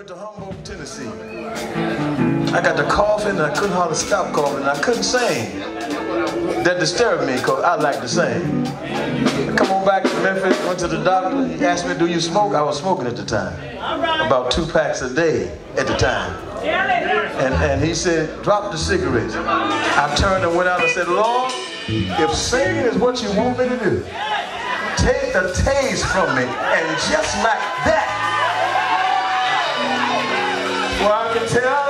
went to Humboldt, Tennessee. I got the coughing and I couldn't hardly stop coughing. I couldn't sing. That disturbed me because I like to sing. I come on back to Memphis, went to the doctor. He asked me, do you smoke? I was smoking at the time. About two packs a day at the time. And, and he said, drop the cigarettes. I turned and went out and said, Lord, if singing is what you want me to do, take the taste from me. And just like that, can tell.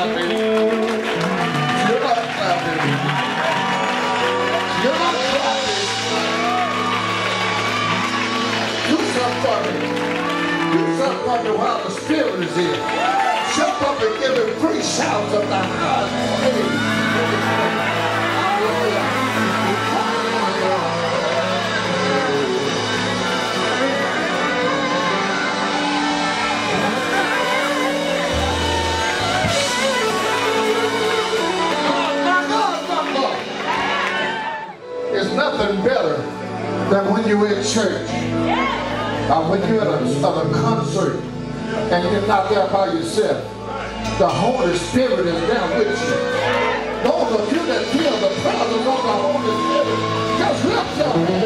something for me. Do something for me while the Spirit is here. Jump up and give him three shouts of the heart. nothing better than when you're in church. Or when you're at a, at a concert and you're not there by yourself. The Holy Spirit is there with you. Those of you that feel the presence of the Holy Spirit, just lift your.